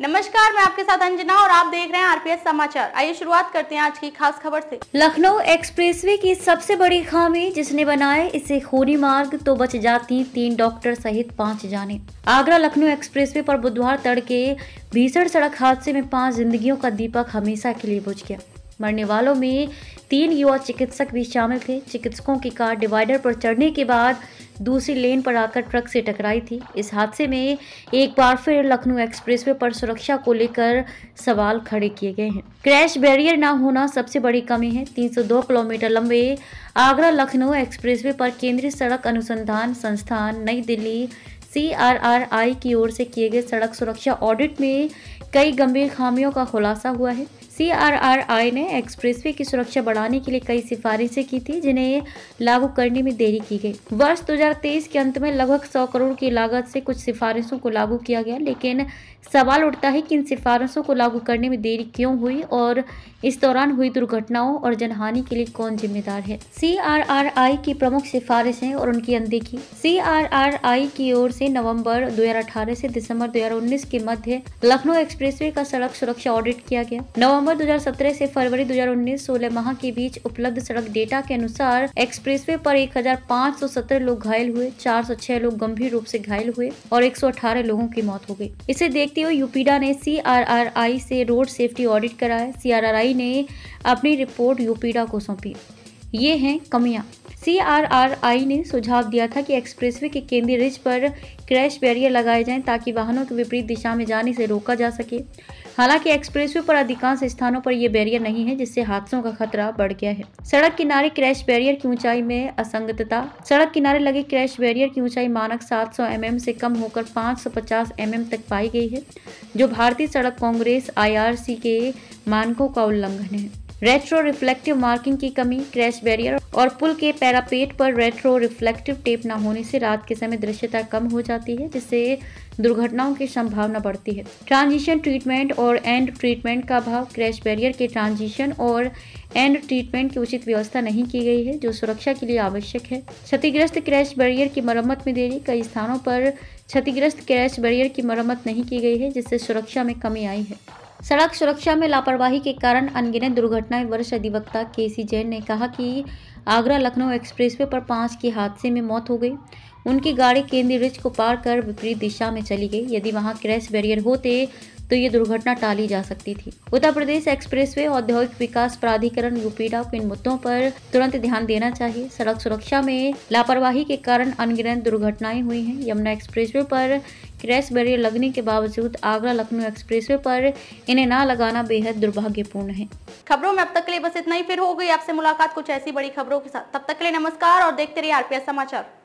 नमस्कार, मैं आपके साथ अंजना और आप देख रहे हैं आरपीएस समाचार। आइए शुरुआत करते हैं आज की खास खबर से। लखनऊ एक्सप्रेसवे की सबसे बड़ी खामी जिसने बनाए इसे खूनी मार्ग तो बच जाती, तीन डॉक्टर सहित पाँच जाने। आगरा लखनऊ एक्सप्रेसवे पर बुधवार तड़के भीषण सड़क हादसे में पाँच जिंदगियों का दीपक हमेशा के लिए बुझ गया। मरने वालों में तीन युवा चिकित्सक भी शामिल थे। चिकित्सकों की कार डिवाइडर पर चढ़ने के बाद दूसरी लेन पर आकर ट्रक से टकराई थी। इस हादसे में एक बार फिर लखनऊ एक्सप्रेसवे पर सुरक्षा को लेकर सवाल खड़े किए गए हैं। क्रैश बैरियर न होना सबसे बड़ी कमी है। 302 किलोमीटर लंबे आगरा लखनऊ एक्सप्रेसवे पर केंद्रीय सड़क अनुसंधान संस्थान नई दिल्ली सीआरआरआई की ओर से किए गए सड़क सुरक्षा ऑडिट में कई गंभीर खामियों का खुलासा हुआ है। सी ने एक्सप्रेसवे की सुरक्षा बढ़ाने के लिए कई सिफारिशें की थी, जिन्हें लागू करने में देरी की गई। वर्ष 2023 के अंत में लगभग 100 करोड़ की लागत से कुछ सिफारिशों को लागू किया गया, लेकिन सवाल उठता है कि इन सिफारिशों को लागू करने में देरी क्यों हुई और इस दौरान हुई दुर्घटनाओं और जनहानि के लिए कौन जिम्मेदार है? सी की प्रमुख सिफारिशें और उनकी अनदेखी। सी की ओर से नवंबर 2018 से दिसंबर 2019 के मध्य लखनऊ एक्सप्रेसवे का सड़क सुरक्षा ऑडिट किया गया। नवंबर 2017 से फरवरी 2019 16 माह के बीच उपलब्ध सड़क डेटा के अनुसार एक्सप्रेसवे पर 1517 लोग घायल हुए 406 लोग गंभीर रूप से घायल हुए और 118 लोगों की मौत हो गई। इसे देखते हुए यूपीडा ने सी से रोड सेफ्टी ऑडिट कराया। सी ने अपनी रिपोर्ट यूपीडा को सौंपी। ये हैं कमियाँ। सी ने सुझाव दिया था कि एक्सप्रेसवे के केंद्रीय रिज पर क्रैश बैरियर लगाए जाएँ ताकि वाहनों के विपरीत दिशा में जाने से रोका जा सके। हालाँकि एक्सप्रेसवे पर अधिकांश स्थानों पर यह बैरियर नहीं है, जिससे हादसों का खतरा बढ़ गया है। सड़क किनारे क्रैश बैरियर की ऊंचाई में असंगतता। सड़क किनारे लगे क्रैश बैरियर की ऊंचाई मानक 700 सौ mm से कम होकर 550 mm तक पाई गई है, जो भारतीय सड़क कांग्रेस आईआरसी के मानकों का उल्लंघन है। रेट्रो रिफ्लेक्टिव मार्किंग की कमी क्रैश बैरियर और पुल के पैरापेट पर रेट्रो रिफ्लेक्टिव टेप न होने से रात के समय दृश्यता कम हो जाती है, जिससे दुर्घटनाओं की संभावना बढ़ती है। ट्रांजिशन ट्रीटमेंट और एंड ट्रीटमेंट का अभाव क्रैश बैरियर के ट्रांजिशन और एंड ट्रीटमेंट की उचित व्यवस्था नहीं की गई है, जो सुरक्षा के लिए आवश्यक है। क्षतिग्रस्त क्रैश बैरियर की मरम्मत में देरी, कई स्थानों पर क्षतिग्रस्त क्रैश बैरियर की मरम्मत नहीं की गई है, जिससे सुरक्षा में कमी आई है। सड़क सुरक्षा में लापरवाही के कारण अनगिनत दुर्घटनाएँ। वरिष्ठ अधिवक्ता के सी जैन ने कहा कि आगरा लखनऊ एक्सप्रेसवे पर पाँच की हादसे में मौत हो गई। उनकी गाड़ी केंद्रीय रिज को पार कर विपरीत दिशा में चली गई। यदि वहाँ क्रैश बैरियर होते तो ये दुर्घटना टाली जा सकती थी। उत्तर प्रदेश एक्सप्रेसवे औद्योगिक विकास प्राधिकरण यूपीडा को इन मुद्दों पर तुरंत ध्यान देना चाहिए। सड़क सुरक्षा में लापरवाही के कारण अनगिनत दुर्घटनाएँ हुई हैं। यमुना एक्सप्रेसवे पर क्रैश बैरियर लगने के बावजूद आगरा लखनऊ एक्सप्रेसवे पर इन्हें न लगाना बेहद दुर्भाग्यपूर्ण है। खबरों में अब तक के लिए बस इतना ही। फिर हो गई आपसे मुलाकात कुछ ऐसी बड़ी खबरों के साथ। तब तक के लिए नमस्कार और देखते रहिए आरपीएस समाचार।